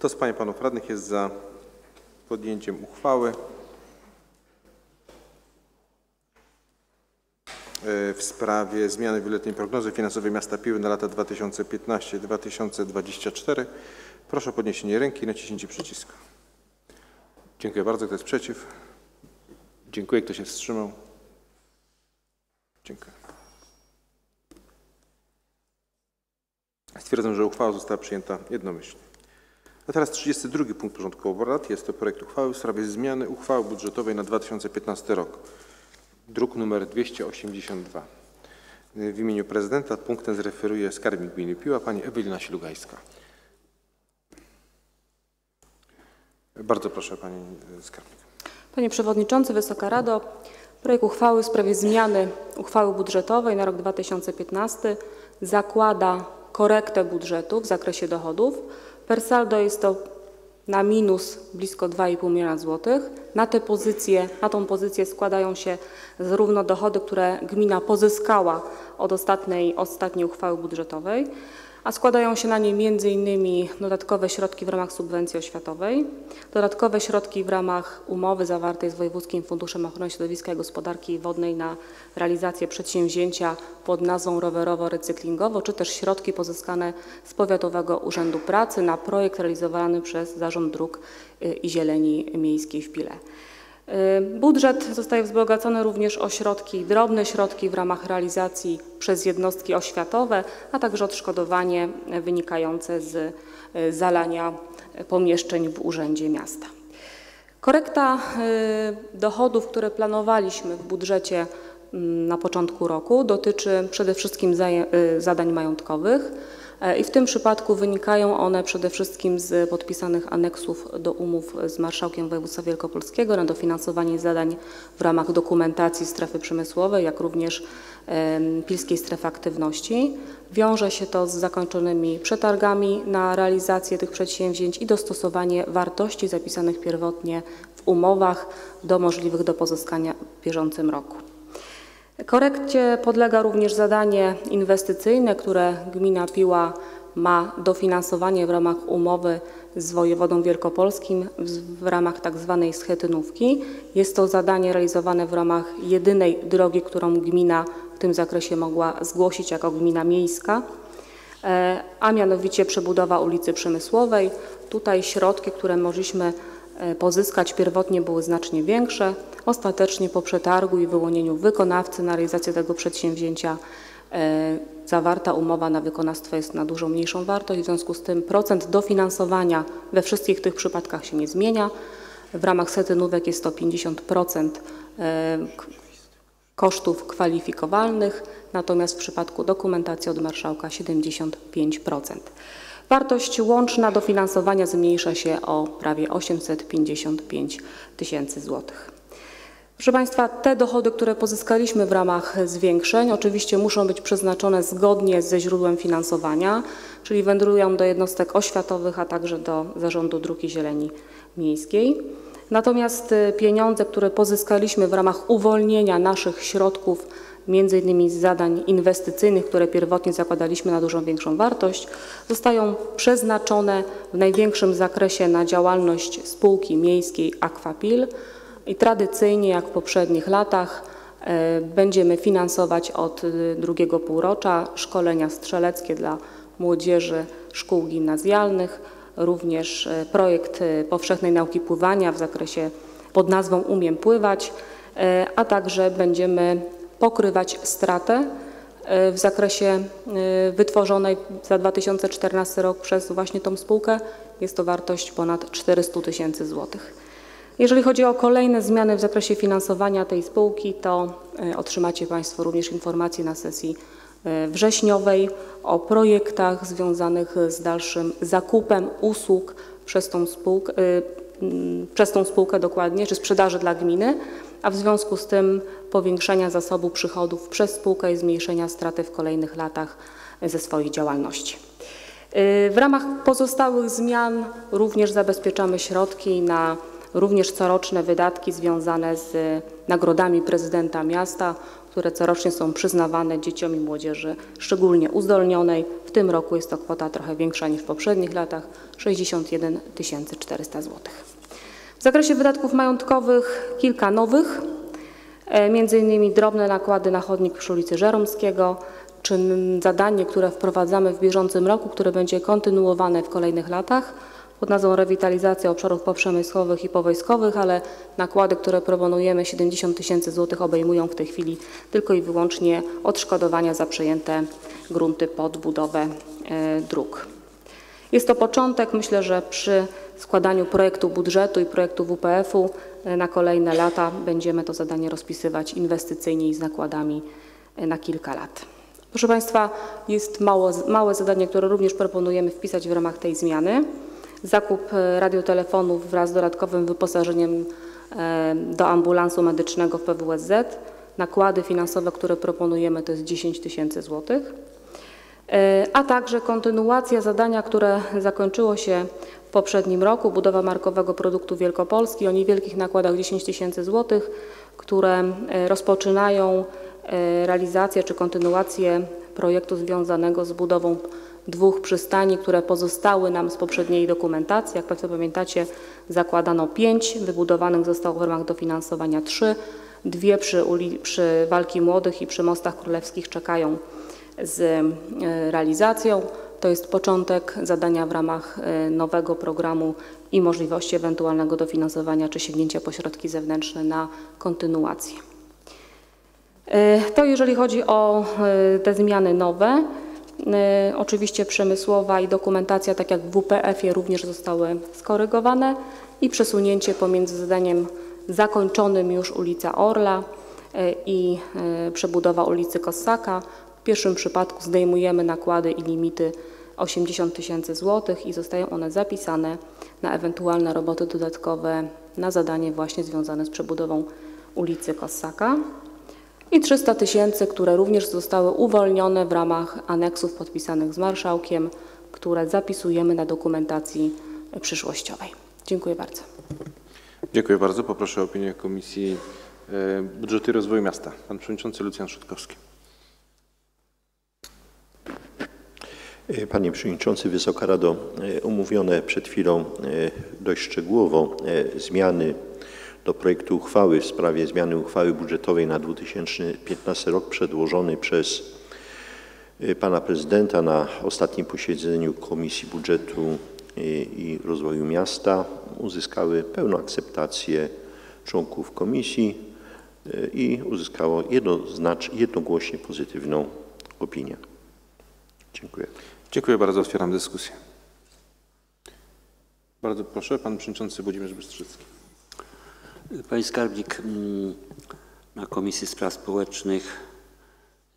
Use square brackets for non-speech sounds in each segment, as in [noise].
Kto z Pań i Panów Radnych jest za podjęciem uchwały e, w sprawie zmiany wieloletniej prognozy finansowej miasta Piły na lata 2015-2024? Proszę o podniesienie ręki i naciśnięcie przycisku. Dziękuję bardzo. Kto jest przeciw? Dziękuję. Kto się wstrzymał? Dziękuję. Stwierdzam, że uchwała została przyjęta jednomyślnie. A teraz 32 punkt porządku obrad. Jest to projekt uchwały w sprawie zmiany uchwały budżetowej na 2015 rok. Druk numer 282. W imieniu prezydenta punkt ten zreferuje skarbnik gminy Piła, pani Ewelina Ślugajska. Bardzo proszę pani skarbnik. Panie Przewodniczący, Wysoka Rado, projekt uchwały w sprawie zmiany uchwały budżetowej na rok 2015 zakłada korektę budżetu w zakresie dochodów. Per saldo jest to na minus blisko 2,5 miliona złotych. Na tę pozycję, na tą pozycję składają się zarówno dochody, które gmina pozyskała od ostatniej, ostatniej uchwały budżetowej, a składają się na nie m.in. dodatkowe środki w ramach subwencji oświatowej, dodatkowe środki w ramach umowy zawartej z Wojewódzkim Funduszem Ochrony Środowiska i Gospodarki Wodnej na realizację przedsięwzięcia pod nazwą rowerowo-recyklingowo, czy też środki pozyskane z Powiatowego Urzędu Pracy na projekt realizowany przez Zarząd Dróg y, i Zieleni Miejskiej w Pile. Y, Budżet zostaje wzbogacony również o środki, drobne środki w ramach realizacji przez jednostki oświatowe, a także odszkodowanie wynikające z y, zalania pomieszczeń w Urzędzie Miasta. Korekta y, dochodów, które planowaliśmy w budżecie mm, na początku roku, dotyczy przede wszystkim zadań majątkowych i w tym przypadku wynikają one przede wszystkim z podpisanych aneksów do umów z Marszałkiem Województwa Wielkopolskiego na dofinansowanie zadań w ramach dokumentacji strefy przemysłowej, jak również Pilskiej Strefy Aktywności. Wiąże się to z zakończonymi przetargami na realizację tych przedsięwzięć i dostosowanie wartości zapisanych pierwotnie w umowach do możliwych do pozyskania w bieżącym roku. Korekcie podlega również zadanie inwestycyjne, które gmina Piła ma dofinansowanie w ramach umowy z wojewodą wielkopolskim w, ramach tak zwanej schetynówki. Jest to zadanie realizowane w ramach jedynej drogi, którą gmina w tym zakresie mogła zgłosić jako gmina miejska, e, a mianowicie przebudowa ulicy Przemysłowej. Tutaj środki, które mogliśmy e, pozyskać pierwotnie były znacznie większe. Ostatecznie po przetargu i wyłonieniu wykonawcy na realizację tego przedsięwzięcia e, zawarta umowa na wykonawstwo jest na dużo mniejszą wartość, w związku z tym procent dofinansowania we wszystkich tych przypadkach się nie zmienia. W ramach setynówek jest to 50% e, kosztów kwalifikowalnych, natomiast w przypadku dokumentacji od marszałka 75%. Wartość łączna dofinansowania zmniejsza się o prawie 855 tysięcy złotych. Proszę Państwa, te dochody, które pozyskaliśmy w ramach zwiększeń, oczywiście muszą być przeznaczone zgodnie ze źródłem finansowania, czyli wędrują do jednostek oświatowych, a także do Zarządu Dróg i Zieleni Miejskiej. Natomiast y, pieniądze, które pozyskaliśmy w ramach uwolnienia naszych środków, między innymi z zadań inwestycyjnych, które pierwotnie zakładaliśmy na dużą większą wartość, zostają przeznaczone w największym zakresie na działalność spółki miejskiej Aquapil i tradycyjnie, jak w poprzednich latach, e, będziemy finansować od y, drugiego półrocza szkolenia strzeleckie dla młodzieży szkół gimnazjalnych, również e, projekt e, powszechnej nauki pływania w zakresie pod nazwą Umiem pływać, e, a także będziemy pokrywać stratę e, w zakresie e, wytworzonej za 2014 rok przez właśnie tą spółkę. Jest to wartość ponad 400 tysięcy złotych. Jeżeli chodzi o kolejne zmiany w zakresie finansowania tej spółki, to e, otrzymacie Państwo również informacje na sesji e, wrześniowej o projektach związanych z dalszym zakupem usług przez tą spółkę, e, przez tą spółkę dokładnie, czy sprzedaży dla gminy, a w związku z tym powiększenia zasobu przychodów przez spółkę i zmniejszenia straty w kolejnych latach ze swojej działalności. W ramach pozostałych zmian również zabezpieczamy środki na również coroczne wydatki związane z nagrodami prezydenta miasta. które corocznie są przyznawane dzieciom i młodzieży szczególnie uzdolnionej. W tym roku jest to kwota trochę większa niż w poprzednich latach 61 400 zł. W zakresie wydatków majątkowych kilka nowych, e, innymi drobne nakłady na chodnik przy ulicy Żeromskiego, czy zadanie, które wprowadzamy w bieżącym roku, które będzie kontynuowane w kolejnych latach pod nazwą rewitalizacja obszarów poprzemysłowych i powojskowych, ale nakłady, które proponujemy 70 tysięcy złotych obejmują w tej chwili tylko i wyłącznie odszkodowania za przejęte grunty pod budowę e, dróg. Jest to początek. Myślę, że przy składaniu projektu budżetu i projektu WPF-u e, na kolejne lata będziemy to zadanie rozpisywać inwestycyjnie i z nakładami e, na kilka lat. Proszę Państwa, jest mało, małe zadanie, które również proponujemy wpisać w ramach tej zmiany. Zakup e, radiotelefonów wraz z dodatkowym wyposażeniem e, do ambulansu medycznego w PWSZ. Nakłady finansowe, które proponujemy to jest 10 tysięcy złotych. E, a także kontynuacja zadania, które zakończyło się w poprzednim roku, budowa markowego produktu Wielkopolski o niewielkich nakładach 10 tysięcy złotych, które rozpoczynają realizację czy kontynuację projektu związanego z budową dwóch przystani, które pozostały nam z poprzedniej dokumentacji. Jak Państwo pamiętacie, zakładano pięć, wybudowanych zostało w ramach dofinansowania trzy, dwie przy, uli, przy Walki Młodych i przy Mostach Królewskich czekają z e, realizacją. To jest początek zadania w ramach e, nowego programu i możliwości ewentualnego dofinansowania czy sięgnięcia po środki zewnętrzne na kontynuację. E, To jeżeli chodzi o te zmiany nowe. E, Oczywiście przemysłowa i dokumentacja, tak jak w WPF-ie, również zostały skorygowane i przesunięcie pomiędzy zadaniem zakończonym już ulica Orla e, i e, przebudowa ulicy Kossaka. W pierwszym przypadku zdejmujemy nakłady i limity 80 tysięcy złotych i zostają one zapisane na ewentualne roboty dodatkowe na zadanie właśnie związane z przebudową ulicy Kossaka i 300 tysięcy, które również zostały uwolnione w ramach aneksów podpisanych z marszałkiem, które zapisujemy na dokumentacji przyszłościowej. Dziękuję bardzo. Dziękuję bardzo. Poproszę o opinię Komisji e, Budżetu i Rozwoju Miasta. Pan Przewodniczący Lucjan Szutkowski. E, Panie Przewodniczący, Wysoka Rado, e, omówione przed chwilą dość szczegółowo zmiany do projektu uchwały w sprawie zmiany uchwały budżetowej na 2015 rok przedłożony przez e, Pana Prezydenta na ostatnim posiedzeniu Komisji Budżetu e, i Rozwoju Miasta uzyskały pełną akceptację członków komisji e, i uzyskało jednogłośnie pozytywną opinię. Dziękuję. Dziękuję bardzo. Otwieram dyskusję. Bardzo proszę, pan przewodniczący Włodzimierz Bystrzycki. Pani Skarbnik, mm, na Komisji Spraw Społecznych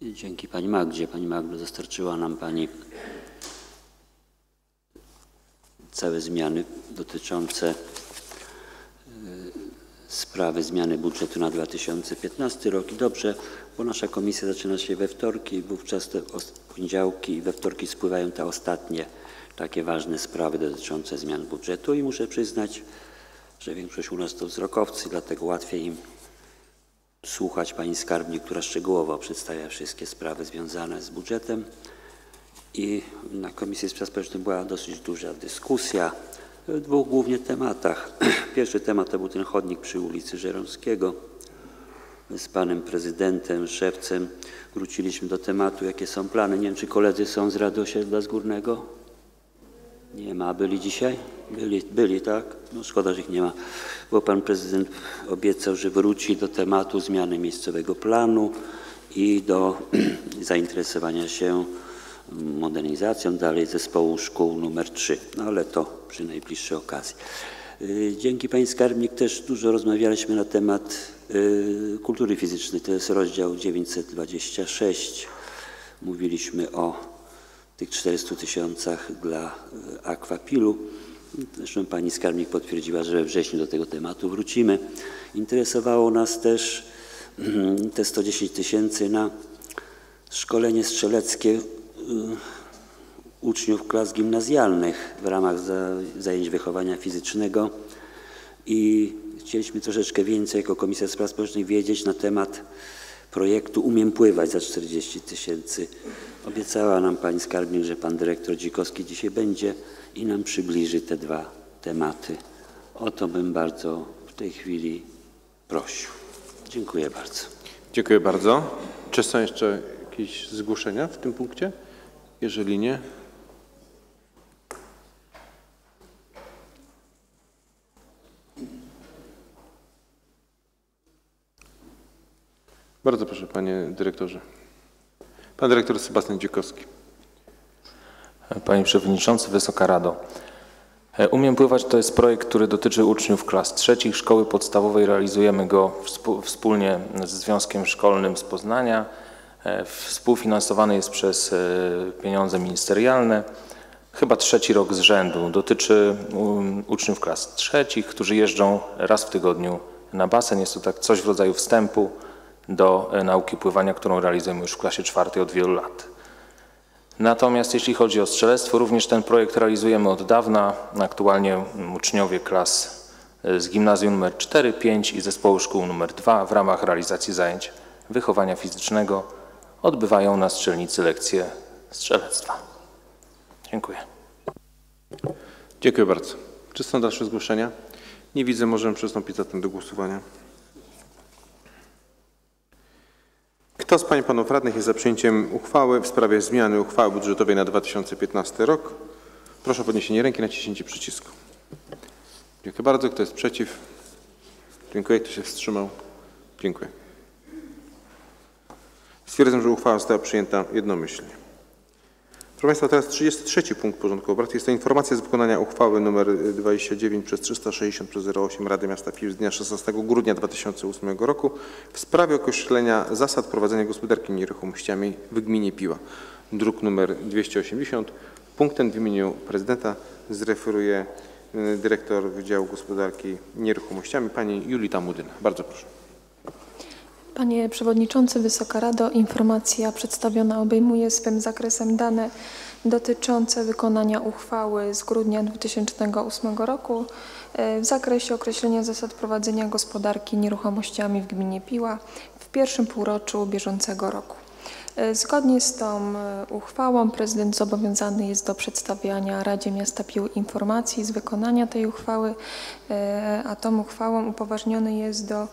dzięki Pani Magdzie, Pani Magdo dostarczyła nam Pani całe zmiany dotyczące y, sprawy zmiany budżetu na 2015 rok. I dobrze, bo nasza komisja zaczyna się we wtorki, wówczas te poniedziałki i we wtorki spływają te ostatnie takie ważne sprawy dotyczące zmian budżetu. I muszę przyznać, że większość u nas to wzrokowcy, dlatego łatwiej im słuchać pani skarbnik, która szczegółowo przedstawia wszystkie sprawy związane z budżetem. I na Komisji Spraw Społecznych była dosyć duża dyskusja w dwóch głównie tematach. [clears throat] Pierwszy temat to był ten chodnik przy ulicy Żeromskiego. Z panem prezydentem Szewcem wróciliśmy do tematu, jakie są plany. Nie wiem, czy koledzy są z Radosiedla z Górnego? Nie ma. Byli dzisiaj? Byli, byli, tak? No szkoda, że ich nie ma. Bo pan prezydent obiecał, że wróci do tematu zmiany miejscowego planu i do [clears throat] zainteresowania się modernizacją dalej zespołu szkół numer 3. No ale to przy najbliższej okazji. Y, Dzięki pani skarbnik też dużo rozmawialiśmy na temat y, kultury fizycznej. To jest rozdział 926. Mówiliśmy o tych 400 tysiącach dla e, Aquapilu. Zresztą pani skarbnik potwierdziła, że we wrześniu do tego tematu wrócimy. Interesowało nas też te 110 tysięcy na szkolenie strzeleckie y, uczniów klas gimnazjalnych w ramach za- zajęć wychowania fizycznego i chcieliśmy troszeczkę więcej jako Komisja Spraw Społecznych wiedzieć na temat projektu Umiem pływać za 40 tysięcy. Obiecała nam pani skarbnik, że pan dyrektor Dzikowski dzisiaj będzie i nam przybliży te dwa tematy. O to bym bardzo w tej chwili prosił. Dziękuję bardzo. Dziękuję bardzo. Czy są jeszcze jakieś zgłoszenia w tym punkcie? Jeżeli nie, bardzo proszę, panie dyrektorze. Pan dyrektor Sebastian Dziekowski. Panie Przewodniczący, Wysoka Rado. E, Umiem pływać to jest projekt, który dotyczy uczniów klas trzecich szkoły podstawowej. Realizujemy go wspólnie z Związkiem Szkolnym z Poznania. E, Współfinansowany jest przez e, pieniądze ministerialne. Chyba trzeci rok z rzędu. Dotyczy um, uczniów klas trzecich, którzy jeżdżą raz w tygodniu na basen. Jest to tak coś w rodzaju wstępu do e, nauki pływania, którą realizujemy już w klasie czwartej od wielu lat. Natomiast jeśli chodzi o strzelectwo, również ten projekt realizujemy od dawna. Aktualnie uczniowie klas e, z gimnazjum nr 4, 5 i zespołu szkół nr 2 w ramach realizacji zajęć wychowania fizycznego odbywają na strzelnicy lekcje strzelectwa. Dziękuję. Dziękuję bardzo. Czy są dalsze zgłoszenia? Nie widzę, możemy przystąpić zatem do głosowania. Kto z pań i panów radnych jest za przyjęciem uchwały w sprawie zmiany uchwały budżetowej na 2015 rok? Proszę o podniesienie ręki i naciśnięcie przycisku. Dziękuję bardzo. Kto jest przeciw? Dziękuję. Kto się wstrzymał? Dziękuję. Stwierdzam, że uchwała została przyjęta jednomyślnie. Proszę Państwa, teraz 33 punkt porządku obrad. Jest to informacja z wykonania uchwały nr 29 przez 360 przez 08 Rady Miasta Pił z dnia 16 grudnia 2008 roku w sprawie określenia zasad prowadzenia gospodarki nieruchomościami w gminie Piła. Druk nr 280. Punkt ten w imieniu prezydenta zreferuje y, dyrektor Wydziału Gospodarki Nieruchomościami pani Julita Mudyn. Bardzo proszę. Panie Przewodniczący, Wysoka Rado, informacja przedstawiona obejmuje swym zakresem dane dotyczące wykonania uchwały z grudnia 2008 roku e, w zakresie określenia zasad prowadzenia gospodarki nieruchomościami w gminie Piła w pierwszym półroczu bieżącego roku. E, Zgodnie z tą e, uchwałą prezydent zobowiązany jest do przedstawiania Radzie Miasta Pił informacji z wykonania tej uchwały, a tą uchwałą upoważniony jest do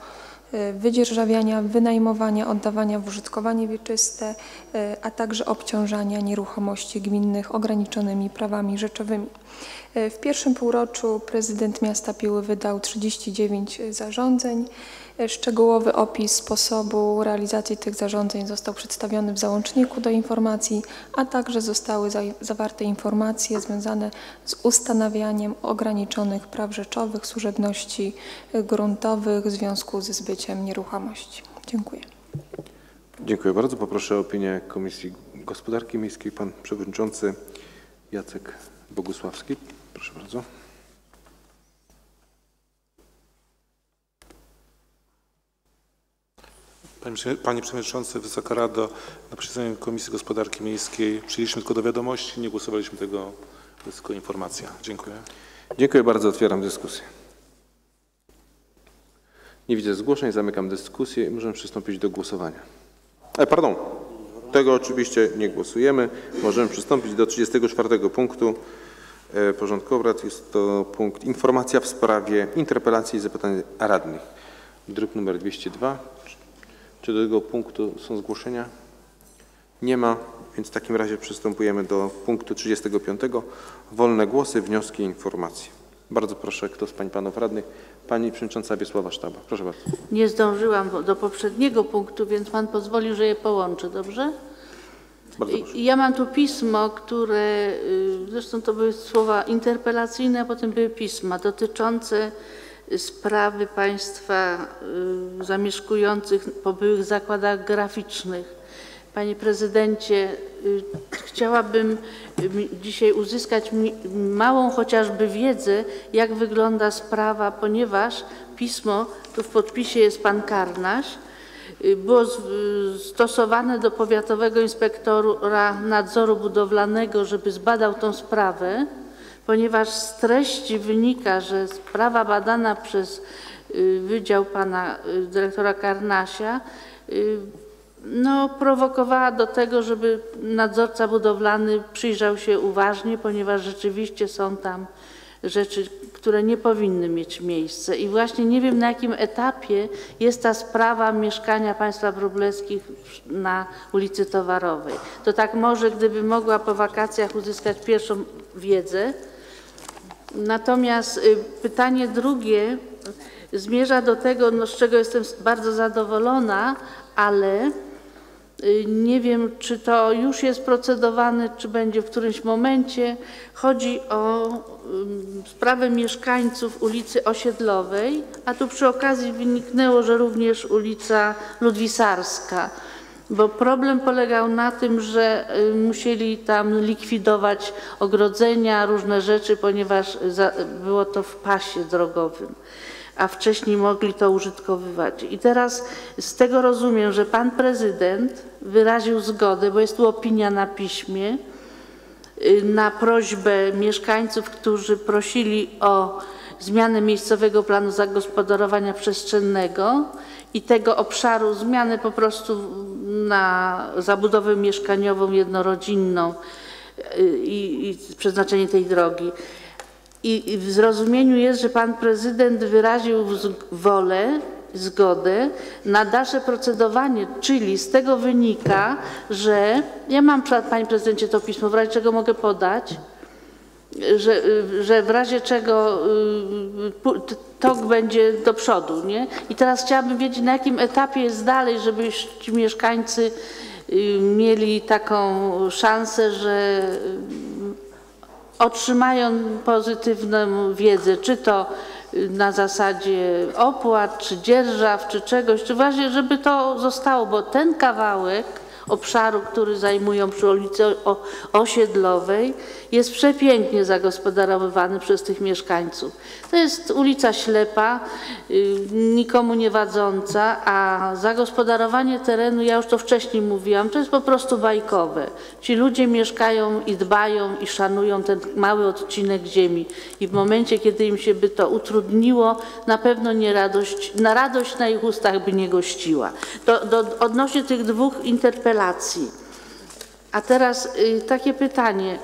wydzierżawiania, wynajmowania, oddawania w użytkowanie wieczyste, e, a także obciążania nieruchomości gminnych ograniczonymi prawami rzeczowymi. E, W pierwszym półroczu prezydent miasta Piły wydał 39 zarządzeń. Szczegółowy opis sposobu realizacji tych zarządzeń został przedstawiony w załączniku do informacji, a także zostały zawarte informacje związane z ustanawianiem ograniczonych praw rzeczowych, służebności e, gruntowych w związku ze zbyciem nieruchomości. Dziękuję. Dziękuję bardzo. Poproszę o opinię Komisji Gospodarki Miejskiej. Pan Przewodniczący Jacek Bogusławski. Proszę bardzo. Panie, Prze- Panie Przewodniczący, Wysoka Rado, na posiedzeniu Komisji Gospodarki Miejskiej przyjęliśmy tylko do wiadomości, nie głosowaliśmy tego, to jest tylko informacja. Dziękuję. Dziękuję bardzo. Otwieram dyskusję. Nie widzę zgłoszeń. Zamykam dyskusję i możemy przystąpić do głosowania. E, pardon. Tego oczywiście nie głosujemy. Możemy przystąpić do 34 punktu e, porządku obrad. Jest to punkt informacja w sprawie interpelacji i zapytań radnych. Druk numer 202. Czy do tego punktu są zgłoszenia? Nie ma, więc w takim razie przystępujemy do punktu 35. Wolne głosy, wnioski i informacje. Bardzo proszę, kto z Pań i Panów Radnych? Pani Przewodnicząca Wiesława Sztaba. Proszę bardzo. Nie zdążyłam do poprzedniego punktu, więc pan pozwolił, że je połączę, dobrze? Bardzo proszę. I- Ja mam tu pismo, które, y, zresztą to były słowa interpelacyjne, a potem były pisma dotyczące sprawy państwa y, zamieszkujących po byłych zakładach graficznych. Panie prezydencie, y, chciałabym y, dzisiaj uzyskać małą chociażby wiedzę, jak wygląda sprawa, ponieważ pismo, tu w podpisie jest pan Karnaś, było stosowane do powiatowego inspektora nadzoru budowlanego, żeby zbadał tą sprawę, ponieważ z treści wynika, że sprawa badana przez y, Wydział Pana y, Dyrektora Karnasia y, no, prowokowała do tego, żeby nadzorca budowlany przyjrzał się uważnie, ponieważ rzeczywiście są tam rzeczy, które nie powinny mieć miejsca. I właśnie nie wiem, na jakim etapie jest ta sprawa mieszkania państwa Wróblewskich na ulicy Towarowej. To tak może, gdyby mogła po wakacjach uzyskać pierwszą wiedzę. Natomiast y, pytanie drugie zmierza do tego, no, z czego jestem bardzo zadowolona, ale y, nie wiem, czy to już jest procedowane, czy będzie w którymś momencie. Chodzi o sprawę mieszkańców ulicy Osiedlowej, a tu przy okazji wyniknęło, że również ulica Ludwisarska. Bo problem polegał na tym, że y, musieli tam likwidować ogrodzenia, różne rzeczy, ponieważ było to w pasie drogowym, a wcześniej mogli to użytkowywać. I teraz z tego rozumiem, że pan prezydent wyraził zgodę, bo jest tu opinia na piśmie, y, na prośbę mieszkańców, którzy prosili o zmianę miejscowego planu zagospodarowania przestrzennego i tego obszaru, zmianę po prostu na zabudowę mieszkaniową jednorodzinną y, i, i przeznaczenie tej drogi. I, I w zrozumieniu jest, że pan prezydent wyraził wolę, zgodę na dalsze procedowanie, czyli z tego wynika, że ja mam, panie prezydencie, to pismo, w razie czego mogę podać, że, że w razie czego y, tok będzie do przodu, nie? I teraz chciałabym wiedzieć, na jakim etapie jest dalej, żeby ci mieszkańcy y, mieli taką szansę, że y, otrzymają pozytywną wiedzę, czy to na zasadzie opłat, czy dzierżaw, czy czegoś, czy właśnie, żeby to zostało, bo ten kawałek obszaru, który zajmują przy ulicy Osiedlowej, jest przepięknie zagospodarowany przez tych mieszkańców. To jest ulica ślepa, y, nikomu nie wadząca, a zagospodarowanie terenu, ja już to wcześniej mówiłam, to jest po prostu bajkowe. Ci ludzie mieszkają i dbają i szanują ten mały odcinek ziemi i w momencie, kiedy im się by to utrudniło, na pewno nie radość, na radość na ich ustach by nie gościła. To, do, odnośnie tych dwóch interpelacji. A teraz y, takie pytanie.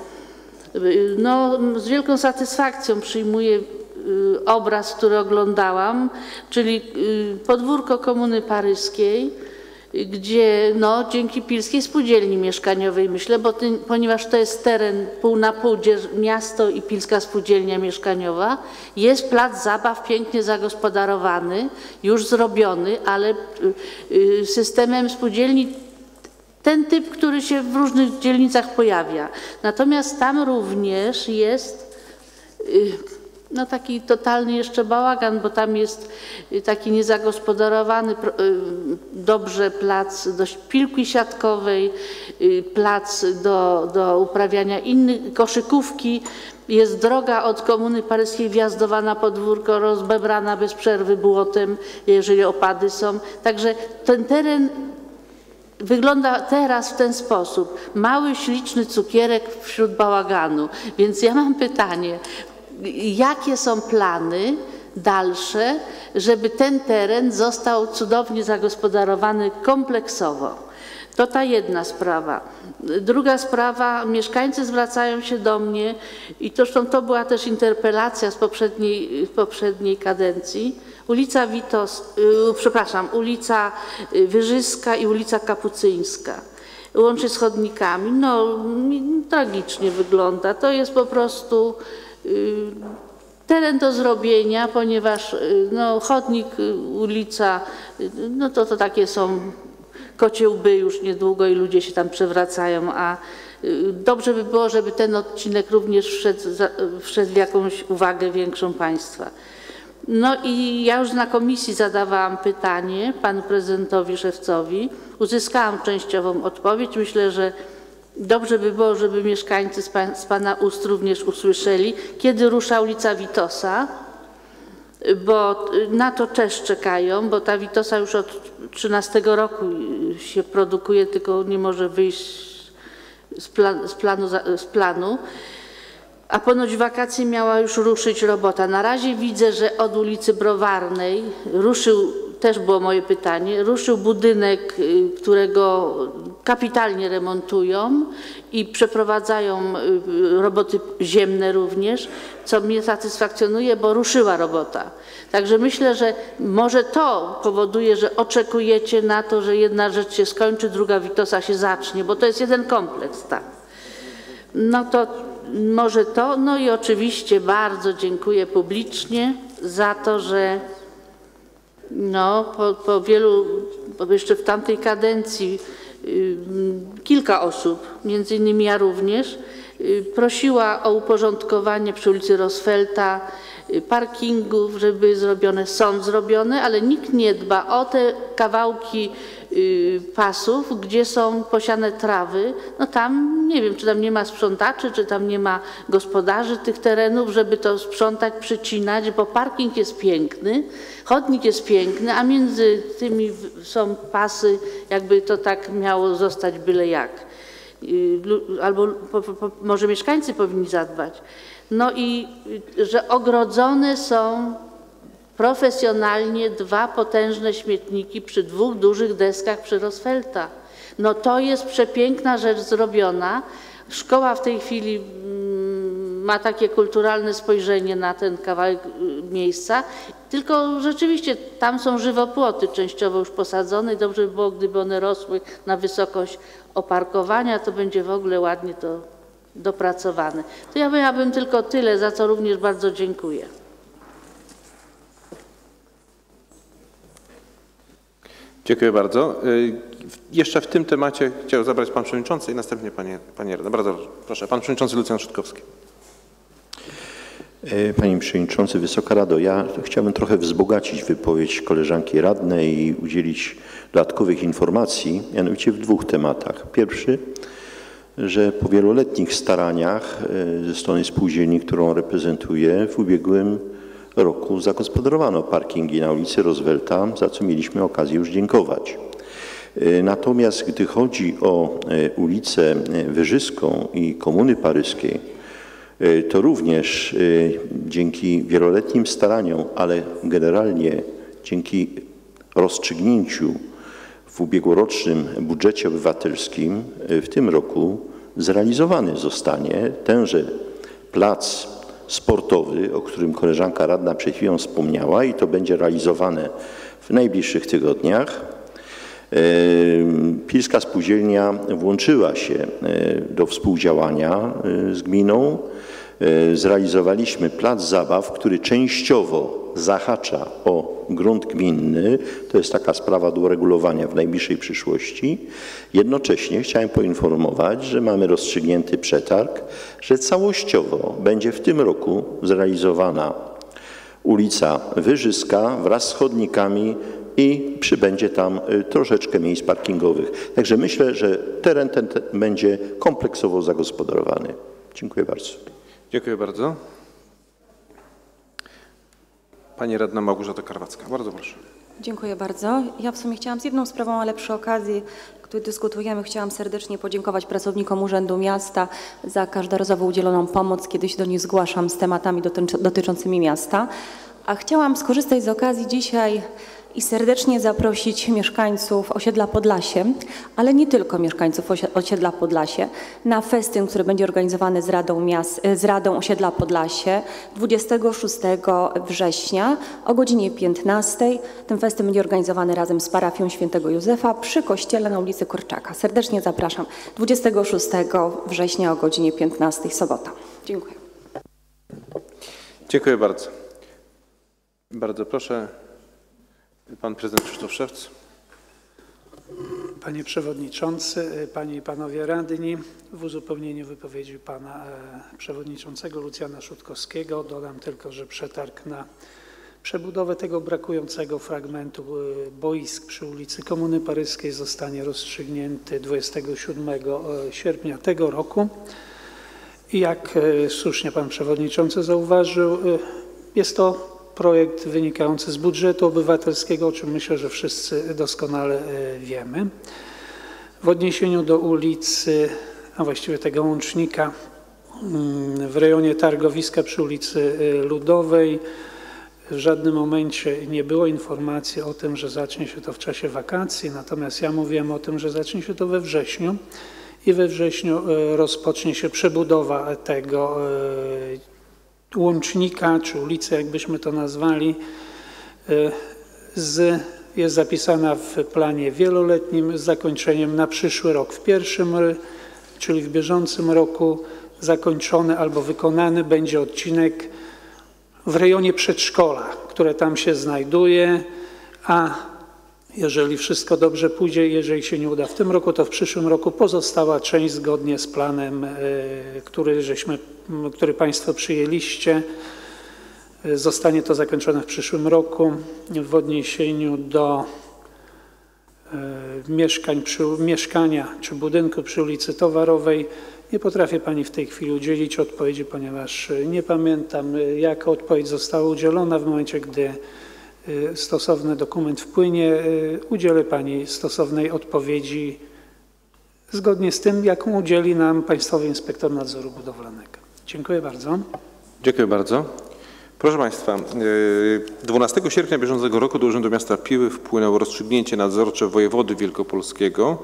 No, z wielką satysfakcją przyjmuję y, obraz, który oglądałam, czyli y, podwórko Komuny Paryskiej, gdzie no, dzięki Pilskiej Spółdzielni Mieszkaniowej myślę, bo ty, ponieważ to jest teren pół na pół, gdzie miasto i Pilska Spółdzielnia Mieszkaniowa, jest plac zabaw pięknie zagospodarowany, już zrobiony, ale y, systemem spółdzielni ten typ, który się w różnych dzielnicach pojawia. Natomiast tam również jest y, no taki totalny jeszcze bałagan, bo tam jest y, taki niezagospodarowany y, dobrze plac do piłki siatkowej, plac do, do uprawiania innych, koszykówki. Jest droga od Komuny Paryskiej wjazdowa na podwórko, rozbebrana bez przerwy błotem, jeżeli opady są. Także ten teren Wygląda teraz w ten sposób. Mały, śliczny cukierek wśród bałaganu. Więc ja mam pytanie, jakie są plany dalsze, żeby ten teren został cudownie zagospodarowany kompleksowo? To ta jedna sprawa. Druga sprawa, mieszkańcy zwracają się do mnie i zresztą to była też interpelacja z poprzedniej, poprzedniej kadencji. Ulica Witos, y, przepraszam, ulica y, Wyżyska i ulica Kapucyńska. Łącznie z chodnikami. No, tragicznie wygląda. To jest po prostu y, teren do zrobienia, ponieważ no, chodnik, ulica, no to, to takie są kocie łby już niedługo i ludzie się tam przewracają, a dobrze by było, żeby ten odcinek również wszedł, wszedł w jakąś uwagę większą państwa. No i ja już na komisji zadawałam pytanie panu prezydentowi Szewcowi. Uzyskałam częściową odpowiedź. Myślę, że dobrze by było, żeby mieszkańcy z, pan, z pana ust również usłyszeli, kiedy rusza ulica Witosa, bo na to też czekają, bo ta Witosa już od 13 roku się produkuje, tylko nie może wyjść z, plan, z, planu, z planu. A ponoć w wakacje miała już ruszyć robota. Na razie widzę, że od ulicy Browarnej ruszył też było moje pytanie, ruszył budynek, y, którego kapitalnie remontują i przeprowadzają y, roboty ziemne również, co mnie satysfakcjonuje, bo ruszyła robota. Także myślę, że może to powoduje, że oczekujecie na to, że jedna rzecz się skończy, druga Witosa się zacznie, bo to jest jeden kompleks, tak. No to może to, no i oczywiście bardzo dziękuję publicznie za to, że no, po, po wielu, bo jeszcze w tamtej kadencji y, kilka osób, między innymi ja również, y, prosiła o uporządkowanie przy ulicy Rosfelta parkingów, żeby zrobione są zrobione, ale nikt nie dba o te kawałki y, pasów, gdzie są posiane trawy. No tam nie wiem, czy tam nie ma sprzątaczy, czy tam nie ma gospodarzy tych terenów, żeby to sprzątać, przycinać, bo parking jest piękny, chodnik jest piękny, a między tymi są pasy, jakby to tak miało zostać byle jak. Y, Albo może mieszkańcy powinni zadbać. No i y, że ogrodzone są profesjonalnie dwa potężne śmietniki przy dwóch dużych deskach przy Rosfelta. No to jest przepiękna rzecz zrobiona. Szkoła w tej chwili mm, ma takie kulturalne spojrzenie na ten kawałek y, miejsca, tylko rzeczywiście tam są żywopłoty częściowo już posadzone i dobrze by było, gdyby one rosły na wysokość oparkowania, to będzie w ogóle ładnie to dopracowane. To ja miałabym tylko tyle, za co również bardzo dziękuję. Dziękuję bardzo. Y, Jeszcze w tym temacie chciał zabrać pan przewodniczący i następnie panie, panie radny. Bardzo proszę. Pan przewodniczący Lucjan Szytkowski. E, Panie Przewodniczący, Wysoka Rado, ja chciałbym trochę wzbogacić wypowiedź koleżanki radnej i udzielić dodatkowych informacji, mianowicie w dwóch tematach. Pierwszy, że po wieloletnich staraniach e, ze strony spółdzielni, którą reprezentuję, w ubiegłym roku zagospodarowano parkingi na ulicy Roosevelta, za co mieliśmy okazję już dziękować. E, Natomiast gdy chodzi o e, ulicę Wyżyską i Komuny Paryskiej, to również dzięki wieloletnim staraniom, ale generalnie dzięki rozstrzygnięciu w ubiegłorocznym budżecie obywatelskim e, w tym roku zrealizowany zostanie tenże plac sportowy, o którym koleżanka radna przed chwilą wspomniała i to będzie realizowane w najbliższych tygodniach. E, Pilska Spółdzielnia włączyła się e, do współdziałania z gminą. Zrealizowaliśmy plac zabaw, który częściowo zahacza o grunt gminny. To jest taka sprawa do uregulowania w najbliższej przyszłości. Jednocześnie chciałem poinformować, że mamy rozstrzygnięty przetarg, że całościowo będzie w tym roku zrealizowana ulica Wyżyska wraz z chodnikami i przybędzie tam y, troszeczkę miejsc parkingowych. Także myślę, że teren ten te- będzie kompleksowo zagospodarowany. Dziękuję bardzo. Dziękuję bardzo. Pani radna Małgorzata Karwacka. Bardzo proszę. Dziękuję bardzo. Ja w sumie chciałam z jedną sprawą, ale przy okazji, gdy dyskutujemy, chciałam serdecznie podziękować pracownikom Urzędu Miasta za każdorazowo udzieloną pomoc, kiedy się do nich zgłaszam z tematami dotycz- dotyczącymi miasta. A chciałam skorzystać z okazji dzisiaj i serdecznie zaprosić mieszkańców osiedla Podlasie, ale nie tylko mieszkańców osie- osiedla Podlasie, na festyn, który będzie organizowany z Radą, Miast, z Radą Osiedla Podlasie 26 września o godzinie 15. Ten festyn będzie organizowany razem z parafią Świętego Józefa przy kościele na ulicy Korczaka. Serdecznie zapraszam 26 września o godzinie 15, sobota. Dziękuję. Dziękuję bardzo. Bardzo proszę. Pan prezydent Krzysztof Szewc. Panie Przewodniczący, Panie i Panowie Radni, w uzupełnieniu wypowiedzi Pana e, Przewodniczącego Lucjana Szutkowskiego dodam tylko, że przetarg na przebudowę tego brakującego fragmentu e, boisk przy ulicy Komuny Paryskiej zostanie rozstrzygnięty 27 sierpnia tego roku. I jak e, słusznie Pan Przewodniczący zauważył, e, jest to projekt wynikający z budżetu obywatelskiego, o czym myślę, że wszyscy doskonale e, wiemy. W odniesieniu do ulicy, a właściwie tego łącznika mm, w rejonie targowiska przy ulicy e, Ludowej, W żadnym momencie nie było informacji o tym, że zacznie się to w czasie wakacji, natomiast ja mówiłem o tym, że zacznie się to we wrześniu i we wrześniu e, rozpocznie się przebudowa tego łącznika, czy ulicy, jakbyśmy to nazwali, e, z, jest zapisana w planie wieloletnim z zakończeniem na przyszły rok. W pierwszym, czyli w bieżącym roku zakończony albo wykonany będzie odcinek w rejonie przedszkola, które tam się znajduje, a jeżeli wszystko dobrze pójdzie, jeżeli się nie uda w tym roku, to w przyszłym roku pozostała część zgodnie z planem, e, który, żeśmy, który Państwo przyjęliście. E, Zostanie to zakończone w przyszłym roku w odniesieniu do e, mieszkań przy, mieszkania czy budynku przy ulicy Towarowej. Nie potrafię Pani w tej chwili udzielić odpowiedzi, ponieważ nie pamiętam, jaka odpowiedź została udzielona. W momencie, gdy stosowny dokument wpłynie, e, udzielę Pani stosownej odpowiedzi zgodnie z tym, jaką udzieli nam Państwowy Inspektor Nadzoru Budowlanego. Dziękuję bardzo. Dziękuję bardzo. Proszę Państwa, yy, 12 sierpnia bieżącego roku do Urzędu Miasta Piły wpłynęło rozstrzygnięcie nadzorcze wojewody wielkopolskiego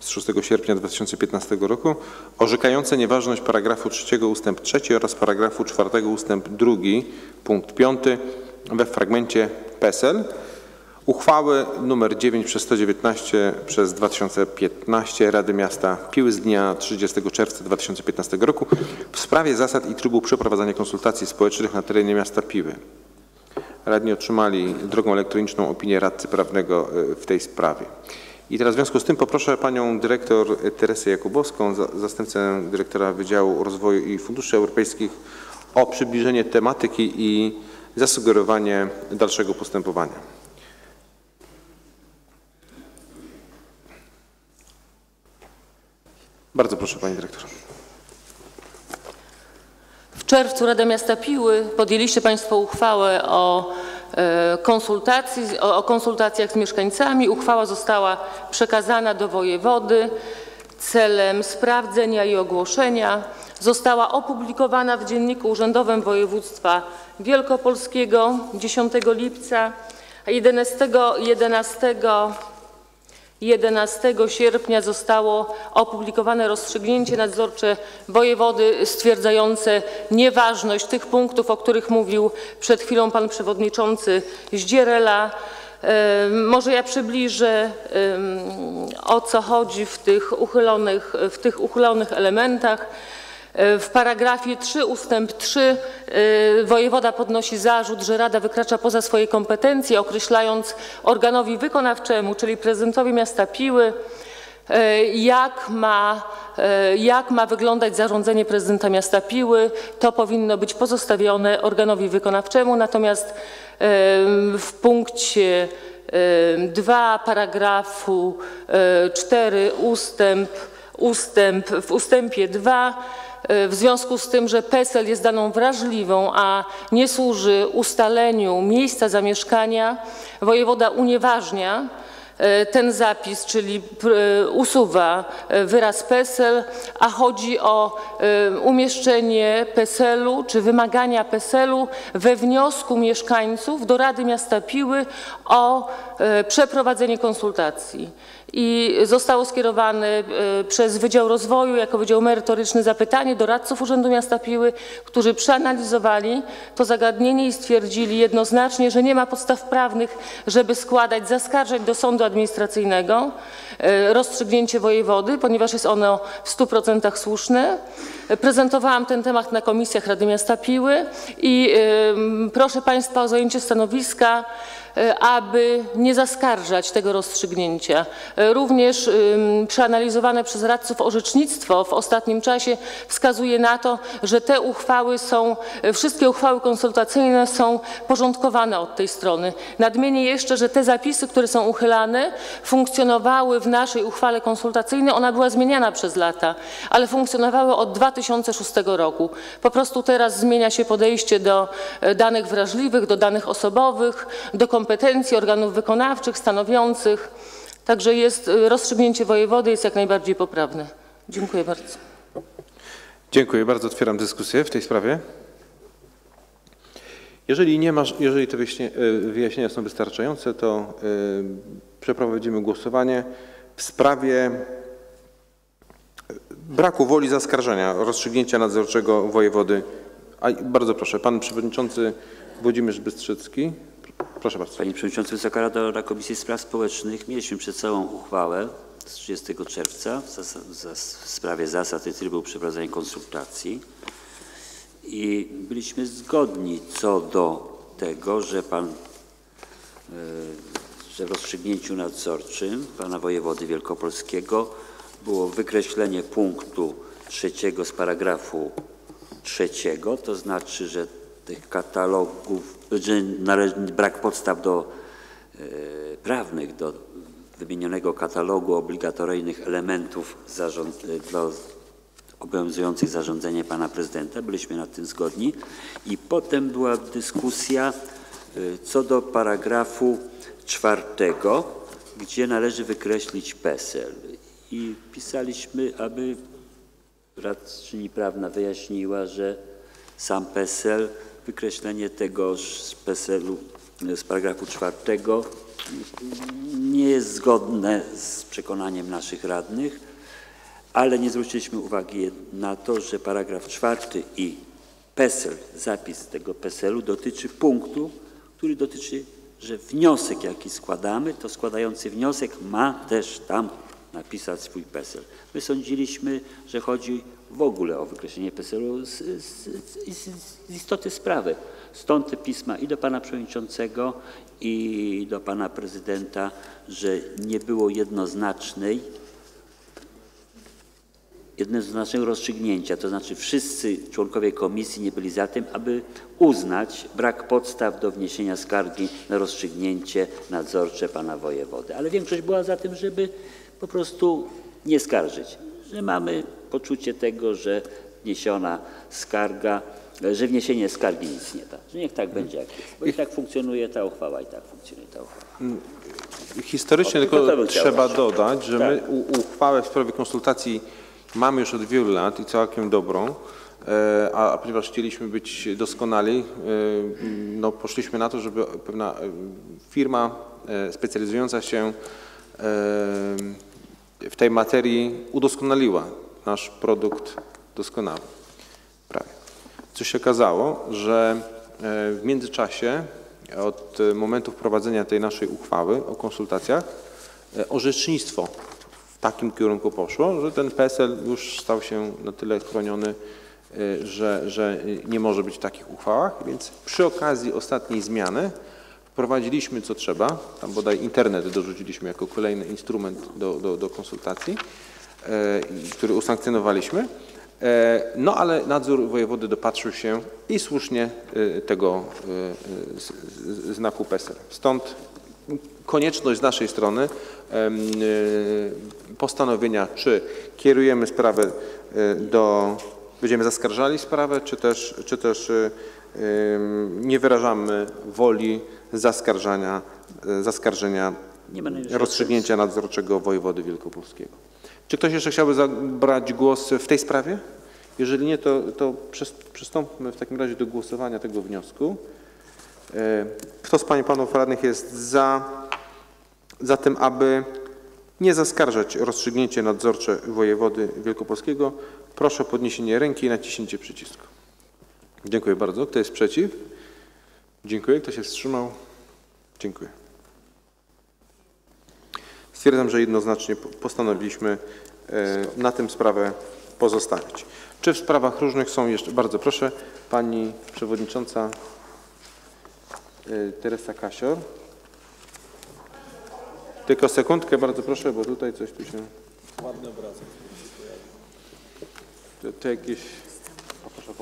z 6 sierpnia 2015 roku orzekające nieważność paragrafu 3 ustęp 3 oraz paragrafu 4 ustęp 2 punkt 5 we fragmencie PESEL uchwały nr 9 przez 119 przez 2015 Rady Miasta Piły z dnia 30 czerwca 2015 roku w sprawie zasad i trybu przeprowadzania konsultacji społecznych na terenie miasta Piły. Radni otrzymali drogą elektroniczną opinię radcy prawnego e, w tej sprawie. I teraz w związku z tym poproszę panią dyrektor Teresę Jakubowską, za- zastępcę dyrektora Wydziału Rozwoju i Funduszy Europejskich o przybliżenie tematyki i zasugerowanie dalszego postępowania. Bardzo proszę pani dyrektor. W czerwcu Rada Miasta Piły podjęliście Państwo uchwałę o e, konsultacji, o, konsultacjach z mieszkańcami. Uchwała została przekazana do wojewody celem sprawdzenia i ogłoszenia. Została opublikowana w Dzienniku Urzędowym Województwa Wielkopolskiego 10 lipca, a 11, 11 11 sierpnia zostało opublikowane rozstrzygnięcie nadzorcze wojewody stwierdzające nieważność tych punktów, o których mówił przed chwilą pan przewodniczący Zdzierela. Może ja przybliżę, o co chodzi w tych uchylonych, w tych uchylonych elementach. W paragrafie 3 ustęp 3 e, wojewoda podnosi zarzut, że Rada wykracza poza swoje kompetencje, określając organowi wykonawczemu, czyli prezydentowi miasta Piły, e, jak ma, e, jak ma wyglądać zarządzenie prezydenta miasta Piły. To powinno być pozostawione organowi wykonawczemu, natomiast w punkcie 2 paragrafu 4 ustęp, ustęp, w ustępie 2 e, w związku z tym, że PESEL jest daną wrażliwą, a nie służy ustaleniu miejsca zamieszkania, wojewoda unieważnia e, ten zapis, czyli pr- usuwa wyraz PESEL, a chodzi o umieszczenie PESEL-u czy wymagania PESEL-u we wniosku mieszkańców do Rady Miasta Piły o przeprowadzenie konsultacji. I zostało skierowane przez Wydział Rozwoju jako Wydział Merytoryczny zapytanie do radców Urzędu Miasta Piły, którzy przeanalizowali to zagadnienie i stwierdzili jednoznacznie, że nie ma podstaw prawnych, żeby składać, zaskarżać do sądu administracyjnego e, rozstrzygnięcie wojewody, ponieważ jest ono w 100% słuszne. Prezentowałam ten temat na komisjach Rady Miasta Piły i proszę Państwa o zajęcie stanowiska aby nie zaskarżać tego rozstrzygnięcia. E, Również przeanalizowane przez radców orzecznictwo w ostatnim czasie wskazuje na to, że te uchwały są, e, wszystkie uchwały konsultacyjne są porządkowane od tej strony. Nadmienię jeszcze, że te zapisy, które są uchylane, funkcjonowały w naszej uchwale konsultacyjnej, ona była zmieniana przez lata, ale funkcjonowały od 2006 roku. Po prostu teraz zmienia się podejście do e, danych wrażliwych, do danych osobowych, do kompetencji organów wykonawczych stanowiących. Także jest e, rozstrzygnięcie wojewody jest jak najbardziej poprawne. Dziękuję bardzo. Dziękuję bardzo. Otwieram dyskusję w tej sprawie. Jeżeli nie ma, jeżeli te y, wyjaśnienia są wystarczające, to y, przeprowadzimy głosowanie w sprawie braku woli zaskarżenia rozstrzygnięcia nadzorczego wojewody. A, bardzo proszę, pan przewodniczący Włodzimierz Bystrzycki. Proszę bardzo. Panie Przewodniczący, Wysoka Rado, na Komisji Spraw Społecznych mieliśmy przed sobą uchwałę z 30 czerwca w zas- w sprawie zasad i trybu przeprowadzania konsultacji i byliśmy zgodni co do tego, że pan, e, że w rozstrzygnięciu nadzorczym pana wojewody wielkopolskiego było wykreślenie punktu trzeciego z paragrafu trzeciego, to znaczy, że tych katalogów, że brak podstaw do, e, prawnych do wymienionego katalogu obligatoryjnych elementów zarząd, e, dla obowiązujących zarządzenie pana prezydenta. Byliśmy nad tym zgodni. I potem była dyskusja y, co do paragrafu czwartego, gdzie należy wykreślić PESEL. I pisaliśmy, aby radczyni prawna wyjaśniła, że sam PESEL, wykreślenie tego z PESEL-u z paragrafu czwartego nie jest zgodne z przekonaniem naszych radnych, ale nie zwróciliśmy uwagi na to, że paragraf czwarty i PESEL, zapis tego PESEL-u dotyczy punktu, który dotyczy, że wniosek, jaki składamy, to składający wniosek ma też tam napisać swój PESEL. My sądziliśmy, że chodzi w ogóle o wykreślenie PESEL-u z, z, z, z istoty sprawy. Stąd te pisma i do pana przewodniczącego, i do pana prezydenta, że nie było jednoznacznej jednoznacznego rozstrzygnięcia, to znaczy wszyscy członkowie komisji nie byli za tym, aby uznać brak podstaw do wniesienia skargi na rozstrzygnięcie nadzorcze pana wojewody. Ale większość była za tym, żeby po prostu nie skarżyć, że mamy poczucie tego, że wniesiona skarga, że wniesienie skargi nic nie da, że niech tak będzie jak jest, bo i tak funkcjonuje ta uchwała, i tak funkcjonuje ta uchwała. Historycznie O, tylko tylko trzeba dodać, że my Tak. u- uchwałę w sprawie konsultacji mamy już od wielu lat i całkiem dobrą, e, a, a ponieważ chcieliśmy być doskonali, e, no poszliśmy na to, żeby pewna e, firma specjalizująca się w tej materii udoskonaliła nasz produkt doskonały. Prawie. Co się okazało, że e, w międzyczasie od momentu wprowadzenia tej naszej uchwały o konsultacjach e, orzecznictwo w takim kierunku poszło, że ten PESEL już stał się na tyle chroniony, e, że, że nie może być w takich uchwałach, więc przy okazji ostatniej zmiany wprowadziliśmy co trzeba, tam bodaj internet dorzuciliśmy jako kolejny instrument do, do, do konsultacji, który usankcjonowaliśmy. E, No ale nadzór wojewody dopatrzył się i słusznie e, tego e, znaku PESEL. Stąd konieczność z naszej strony e, postanowienia, czy kierujemy sprawę e, do, będziemy zaskarżali sprawę, czy też, czy też e, nie wyrażamy woli zaskarżania, e, zaskarżenia najmniejszego rozstrzygnięcia nadzorczego wojewody wielkopolskiego. Czy ktoś jeszcze chciałby zabrać głos w tej sprawie? Jeżeli nie, to, to przys- przystąpmy w takim razie do głosowania tego wniosku. E, Kto z Pań i Panów Radnych jest za, za tym, aby nie zaskarżać rozstrzygnięcie nadzorcze wojewody wielkopolskiego? Proszę o podniesienie ręki i naciśnięcie przycisku. Dziękuję bardzo. Kto jest przeciw? Dziękuję. Kto się wstrzymał? Dziękuję. Stwierdzam, że jednoznacznie po- postanowiliśmy e, na tym sprawę pozostawić. Czy w sprawach różnych są jeszcze, bardzo proszę, Pani Przewodnicząca e, Teresa Kasior. Tylko sekundkę, bardzo proszę, bo tutaj coś tu się... Ładny obrazek. To, to jakieś... O, proszę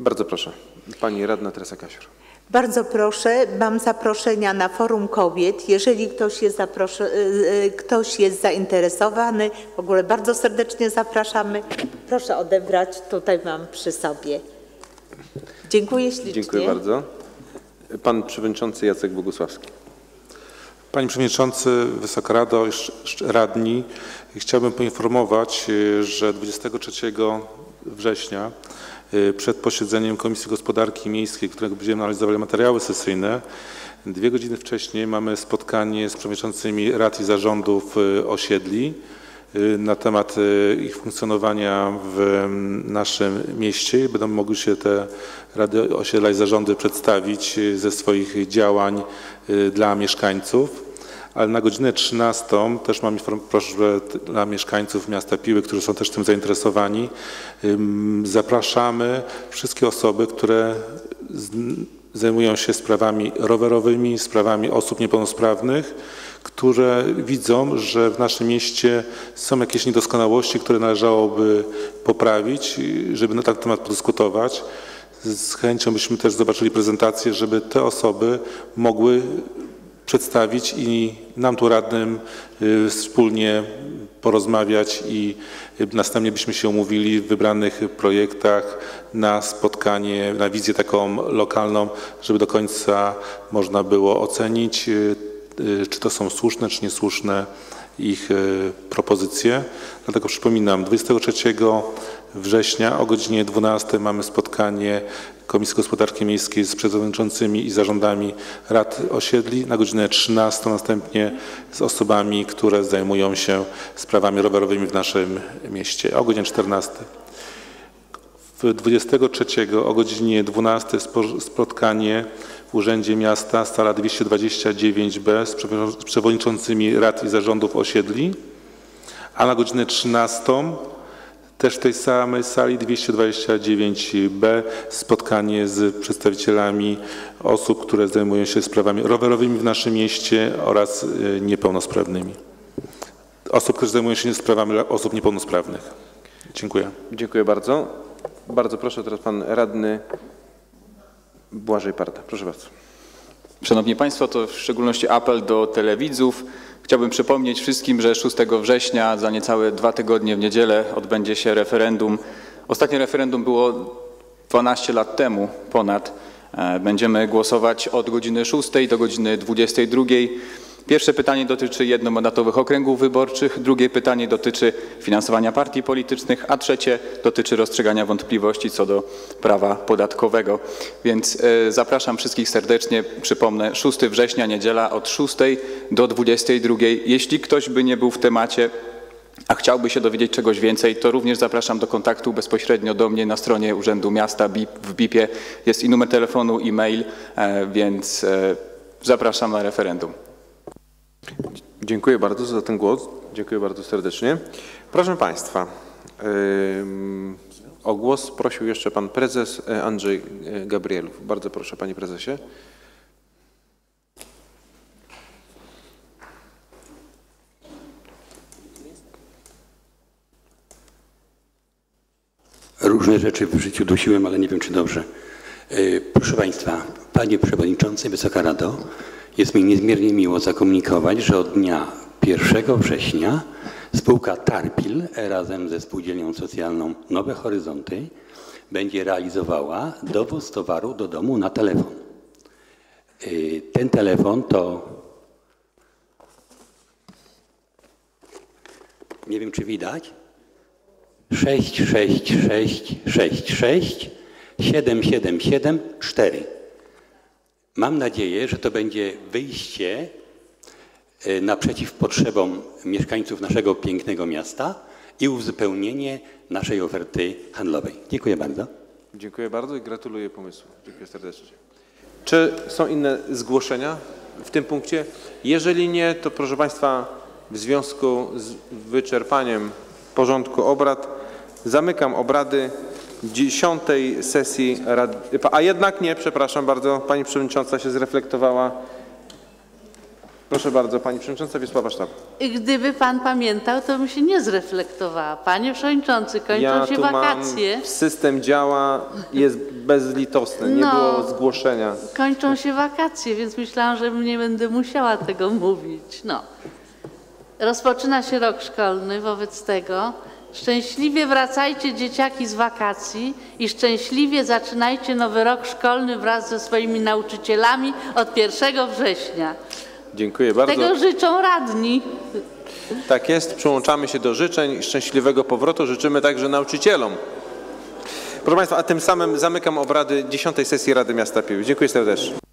Bardzo proszę. Pani Radna Teresa Kasior. Bardzo proszę, mam zaproszenia na forum kobiet. Jeżeli ktoś jest, y, y, ktoś jest zainteresowany, w ogóle bardzo serdecznie zapraszamy. Proszę odebrać, tutaj mam przy sobie. Dziękuję ślicznie. Dziękuję bardzo. Pan przewodniczący Jacek Bogusławski. Panie Przewodniczący, Wysoka Rado, radni, chciałbym poinformować, y, że 23 września przed posiedzeniem Komisji Gospodarki Miejskiej, którego będziemy analizowali materiały sesyjne, dwie godziny wcześniej mamy spotkanie z przewodniczącymi rad i zarządów y, osiedli y, na temat y, ich funkcjonowania w naszym mieście. Będą mogły się te rady osiedla i zarządy przedstawić y, ze swoich działań y, dla mieszkańców. Ale na godzinę 13 też mam prośbę dla mieszkańców miasta Piły, którzy są też tym zainteresowani. Zapraszamy wszystkie osoby, które zajmują się sprawami rowerowymi, sprawami osób niepełnosprawnych, które widzą, że w naszym mieście są jakieś niedoskonałości, które należałoby poprawić, żeby na ten temat podyskutować. Z chęcią byśmy też zobaczyli prezentację, żeby te osoby mogły przedstawić i nam tu radnym y, wspólnie porozmawiać i y, następnie byśmy się umówili w wybranych projektach na spotkanie, na wizję taką lokalną, żeby do końca można było ocenić, y, czy to są słuszne, czy niesłuszne ich propozycje. Dlatego przypominam, 23 września o godzinie 12 mamy spotkanie Komisji Gospodarki Miejskiej z przewodniczącymi i zarządami rad osiedli. Na godzinę 13 następnie z osobami, które zajmują się sprawami rowerowymi w naszym mieście. O godzinie 14. W 23 o godzinie 12 spo- spotkanie w Urzędzie Miasta, sala 229b z przewo- z przewodniczącymi rad i zarządów osiedli, a na godzinę 13 też w tej samej sali 229b spotkanie z przedstawicielami osób, które zajmują się sprawami rowerowymi w naszym mieście oraz y, niepełnosprawnymi. Osób, które zajmują się sprawami osób niepełnosprawnych. Dziękuję. Dziękuję bardzo. Bardzo proszę teraz pan radny Błażej Parda. Proszę bardzo. Szanowni Państwo, to w szczególności apel do telewidzów. Chciałbym przypomnieć wszystkim, że 6 września, za niecałe dwa tygodnie w niedzielę, odbędzie się referendum. Ostatnie referendum było 12 lat temu ponad. E, Będziemy głosować od godziny 6 do godziny 22. Pierwsze pytanie dotyczy jednomandatowych okręgów wyborczych, drugie pytanie dotyczy finansowania partii politycznych, a trzecie dotyczy rozstrzegania wątpliwości co do prawa podatkowego. Więc e, zapraszam wszystkich serdecznie. Przypomnę, 6 września, niedziela od 6 do 22. Jeśli ktoś by nie był w temacie, a chciałby się dowiedzieć czegoś więcej, to również zapraszam do kontaktu bezpośrednio do mnie na stronie Urzędu Miasta w BIP-ie. Jest i numer telefonu, i mail, e, więc e, zapraszam na referendum. Dziękuję bardzo za ten głos. Dziękuję bardzo serdecznie. Proszę Państwa, o głos prosił jeszcze Pan Prezes e, Andrzej e, Gabrielów. Bardzo proszę Panie Prezesie. Różne rzeczy w życiu dusiłem, ale nie wiem, czy dobrze. E, Proszę Państwa, Panie Przewodniczący, Wysoka Rado, jest mi niezmiernie miło zakomunikować, że od dnia 1 września spółka Tarpil razem ze Spółdzielnią Socjalną Nowe Horyzonty będzie realizowała dowóz towaru do domu na telefon. E, Ten telefon to nie wiem, czy widać. 66666 7774. Mam nadzieję, że to będzie wyjście e, naprzeciw potrzebom mieszkańców naszego pięknego miasta i uzupełnienie naszej oferty handlowej. Dziękuję bardzo. Dziękuję bardzo i gratuluję pomysłu. Dziękuję serdecznie. Czy są inne zgłoszenia w tym punkcie? Jeżeli nie, to proszę Państwa, w związku z wyczerpaniem porządku obrad zamykam obrady dziesiątej sesji Rady. A jednak nie, przepraszam bardzo, Pani Przewodnicząca się zreflektowała. Proszę bardzo, pani przewodnicząca Wiesława Sztab. Gdyby pan pamiętał, to bym się nie zreflektowała. Panie przewodniczący, kończą Ja się tu wakacje. mam, system działa, jest bezlitosny, nie No. było zgłoszenia. Kończą się wakacje, więc myślałam, że nie będę musiała tego mówić. No. Rozpoczyna się rok szkolny, wobec tego szczęśliwie wracajcie dzieciaki z wakacji i szczęśliwie zaczynajcie nowy rok szkolny wraz ze swoimi nauczycielami od 1 września. Dziękuję bardzo. Tego życzą radni. Tak jest, przyłączamy się do życzeń. Szczęśliwego powrotu życzymy także nauczycielom. Proszę Państwa, a tym samym zamykam obrady 10 sesji Rady Miasta Piły. Dziękuję serdecznie.